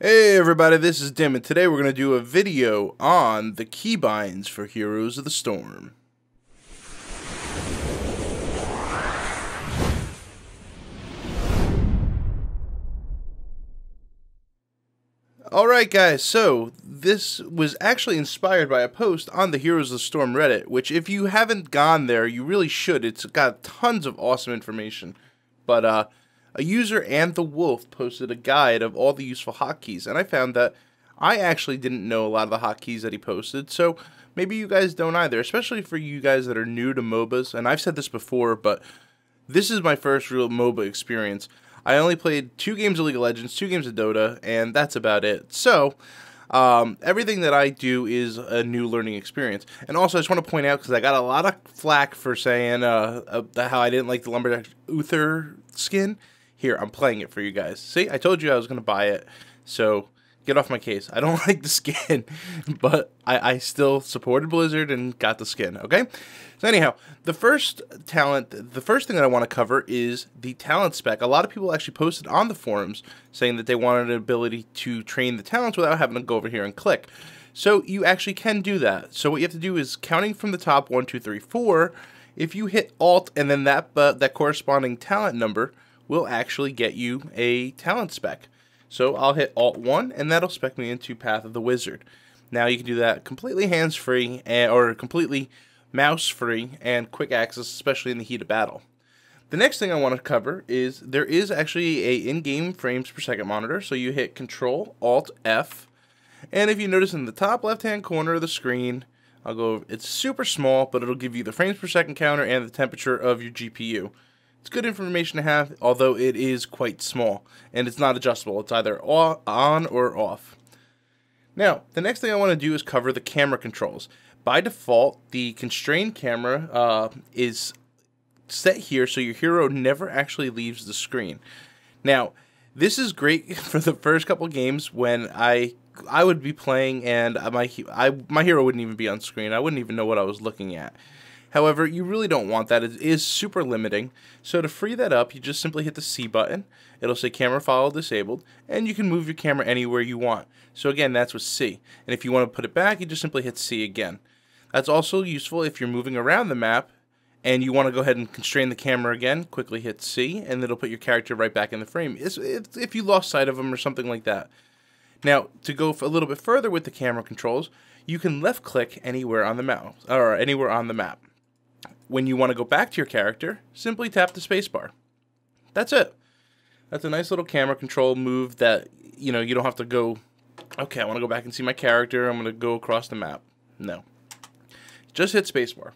Hey everybody, this is Dhim, and today we're going to do a video on the keybinds for Heroes of the Storm. Alright guys, so this was actually inspired by a post on the Heroes of the Storm Reddit, which if you haven't gone there, you really should. It's got tons of awesome information. But uh a user Andthewolf posted a guide of all the useful hotkeys, and I found that I actually didn't know a lot of the hotkeys that he posted, so maybe you guys don't either, especially for you guys that are new to MOBAs, and I've said this before, but this is my first real MOBA experience. I only played two games of League of Legends, two games of Dota, and that's about it. So, um, everything that I do is a new learning experience. And also, I just want to point out because I got a lot of flack for saying uh, uh, how I didn't like the Lumberjack Uther skin. Here, I'm playing it for you guys. See, I told you I was going to buy it. So get off my case. I don't like the skin, but I, I still supported Blizzard and got the skin, okay? So anyhow, the first talent, the first thing that I want to cover is the talent spec. A lot of people actually posted on the forums saying that they wanted an ability to train the talents without having to go over here and click. So you actually can do that. So what you have to do is counting from the top, one, two, three, four, if you hit Alt and then that, uh, that corresponding talent number, will actually get you a talent spec. So I'll hit Alt 1 and that'll spec me into Path of the Wizard. Now you can do that completely hands-free eh, or completely mouse-free and quick access, especially in the heat of battle. The next thing I want to cover is there is actually a in-game frames per second monitor. So you hit Control Alt F, and if you notice in the top left-hand corner of the screen, I'll go. It's super small, but it'll give you the frames per second counter and the temperature of your GPU. It's good information to have, although it is quite small, and it's not adjustable. It's either on or off. Now, the next thing I want to do is cover the camera controls. By default, the constrained camera uh, is set here so your hero never actually leaves the screen. Now, this is great for the first couple games when I I would be playing and my I my hero wouldn't even be on screen. I wouldn't even know what I was looking at. However, you really don't want that. It is super limiting. So to free that up, you just simply hit the C button. It'll say camera follow disabled, and you can move your camera anywhere you want. So again, that's with C. And if you want to put it back, you just simply hit C again. That's also useful if you're moving around the map and you want to go ahead and constrain the camera again, quickly hit C, and it'll put your character right back in the frame if you lost sight of them or something like that. Now, to go a little bit further with the camera controls, you can left click anywhere on the mouse or anywhere on the map. When you want to go back to your character, simply tap the spacebar. That's it. That's a nice little camera control move that, you know, you don't have to go, okay, I want to go back and see my character. I'm going to go across the map. No. Just hit spacebar.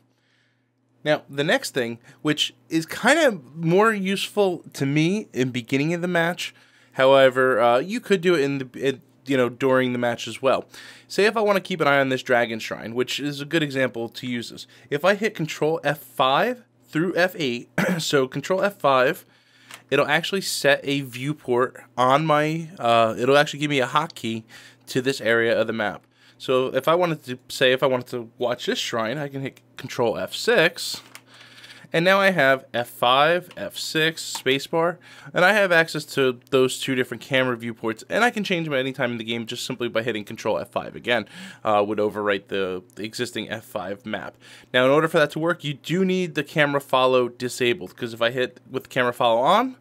Now, the next thing, which is kind of more useful to me in beginning of the match, however, uh, you could do it in the you know, during the match as well. Say if I want to keep an eye on this Dragon Shrine, which is a good example to use this. If I hit Control F5 through F8, so Control F5, it'll actually set a viewport on my, uh, it'll actually give me a hotkey to this area of the map. So if I wanted to, say if I wanted to watch this shrine, I can hit Control F6, and now I have F5, F6, spacebar, and I have access to those two different camera viewports, and I can change them anytime in the game just simply by hitting Control F5 again, uh, would overwrite the, the existing F5 map. Now, in order for that to work, you do need the camera follow disabled, because if I hit with the camera follow on,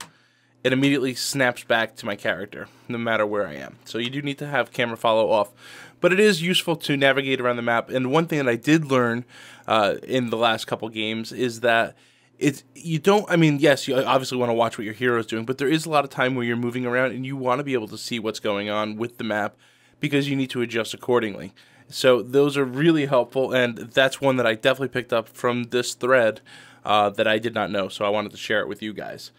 it immediately snaps back to my character, no matter where I am. So you do need to have camera follow off. But it is useful to navigate around the map. And one thing that I did learn uh, in the last couple games is that it's you don't i mean yes you obviously want to watch what your hero is doing but there is a lot of time where you're moving around and you want to be able to see what's going on with the map because you need to adjust accordingly so those are really helpful and that's one that i definitely picked up from this thread uh, that i did not know so i wanted to share it with you guys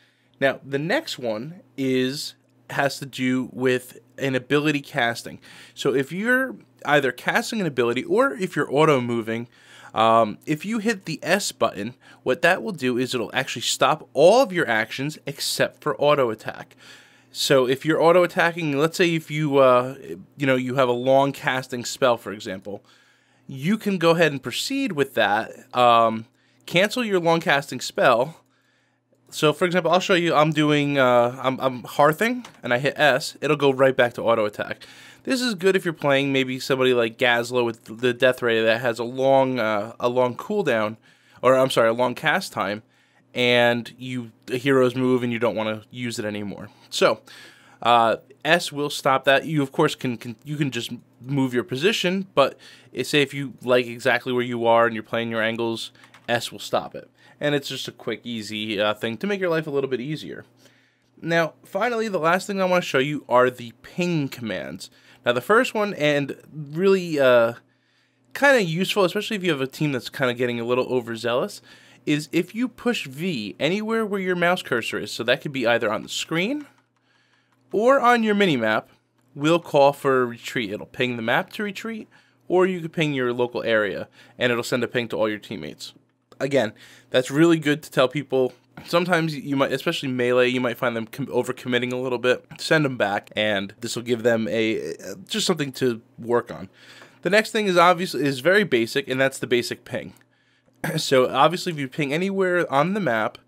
now, the next one is has to do with an ability casting. So if you're either casting an ability or if you're auto moving, um, if you hit the S button, what that will do is it'll actually stop all of your actions except for auto attack. So if you're auto attacking, let's say if you uh, you know you have a long casting spell, for example, you can go ahead and proceed with that. Um, cancel your long casting spell, So for example, I'll show you. I'm doing. Uh, I'm I'm hearthing, and I hit S. It'll go right back to auto attack. This is good if you're playing maybe somebody like Gazlowe with the death ray that has a long uh, a long cooldown, or I'm sorry, a long cast time, and you the heroes move and you don't want to use it anymore. So uh, S will stop that. You of course can, can you can just move your position, but say if you like exactly where you are and you're playing your angles, S will stop it. And it's just a quick, easy uh, thing to make your life a little bit easier. Now, finally, the last thing I want to show you are the ping commands. Now, the first one, and really uh, kind of useful, especially if you have a team that's kind of getting a little overzealous, is if you push V anywhere where your mouse cursor is. So that could be either on the screen or on your mini map. Will call for a retreat. It'll ping the map to retreat, or you could ping your local area, and it'll send a ping to all your teammates. Again, that's really good to tell people. Sometimes you might especially melee you might find them com- overcommitting a little bit. Send them back and this will give them a just something to work on. The next thing is obviously is very basic and that's the basic ping. So obviously if you ping anywhere on the map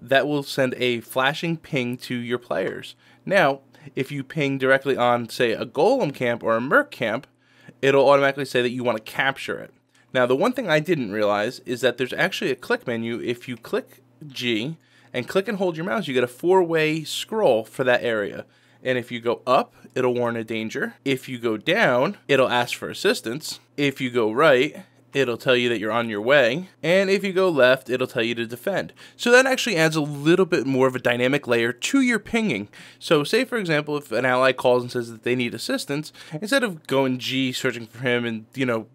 that will send a flashing ping to your players. Now if you ping directly on say a golem camp or a merc camp it'll automatically say that you want to capture it now the one thing i didn't realize is that there's actually a click menu if you click G and click and hold your mouse, you get a four way scroll for that area. And if you go up, it'll warn a danger. If you go down, it'll ask for assistance. If you go right, it'll tell you that you're on your way. And if you go left, it'll tell you to defend. So that actually adds a little bit more of a dynamic layer to your pinging. So, say for example, if an ally calls and says that they need assistance, instead of going G searching for him and, you know,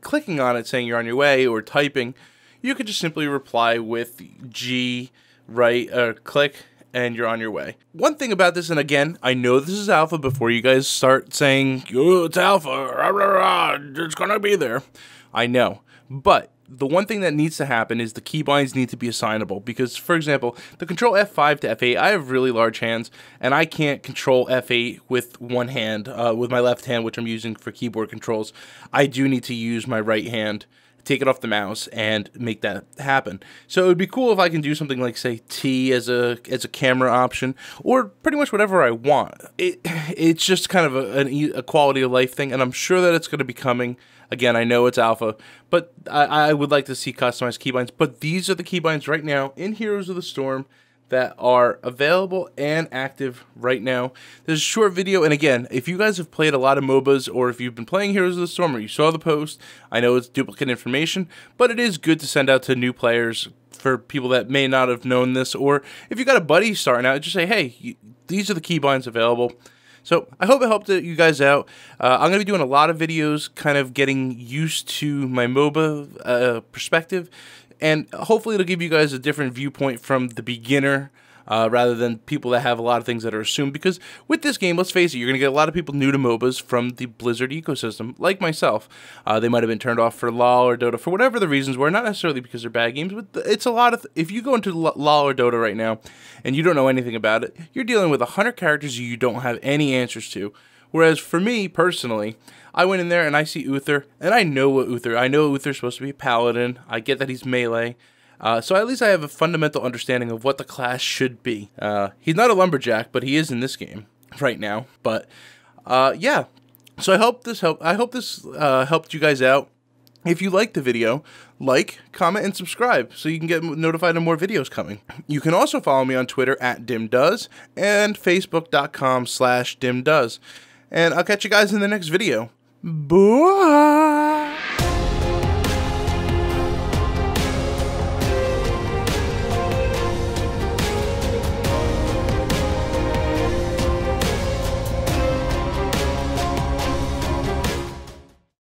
clicking on it saying you're on your way or typing, you could just simply reply with G, right, or uh, click, and you're on your way. One thing about this, and again, I know this is alpha before you guys start saying, oh, it's alpha, rah, rah, rah, it's gonna be there. I know. But the one thing that needs to happen is the keybinds need to be assignable because, for example, the control F5 to F8, I have really large hands and I can't control F8 with one hand, uh, with my left hand, which I'm using for keyboard controls. I do need to use my right hand take it off the mouse and make that happen. So it would be cool if I can do something like say T as a as a camera option or pretty much whatever I want. It it's just kind of a, a quality of life thing, and I'm sure that it's going to be coming. Again, I know it's alpha, but I, I would like to see customized keybinds. But these are the keybinds right now in Heroes of the Storm that are available and active right now. There's a short video, and again, if you guys have played a lot of MOBAs or if you've been playing Heroes of the Storm or you saw the post, I know it's duplicate information, but it is good to send out to new players for people that may not have known this, or if you got a buddy starting out, just say, hey, these are the keybinds available. So I hope it helped you guys out. Uh, I'm going to be doing a lot of videos, kind of getting used to my MOBA uh, perspective and hopefully it'll give you guys a different viewpoint from the beginner uh, rather than people that have a lot of things that are assumed. Because with this game, let's face it, you're going to get a lot of people new to MOBAs from the Blizzard ecosystem, like myself. Uh, they might have been turned off for LoL or Dota for whatever the reasons were, not necessarily because they're bad games, but it's a lot of. If you go into LoL or Dota right now and you don't know anything about it, you're dealing with 100 characters you don't have any answers to. Whereas for me personally, I went in there and I see Uther, and I know what Uther. I know Uther's supposed to be a paladin. I get that he's melee. Uh, so at least I have a fundamental understanding of what the class should be. Uh, he's not a lumberjack, but he is in this game right now. But uh, yeah, so I hope this help. I hope this uh, helped you guys out. If you liked the video, like, comment, and subscribe so you can get notified of more videos coming. You can also follow me on Twitter at dhimdoes and facebook.com slash dhimdoes. And I'll catch you guys in the next video. Bye.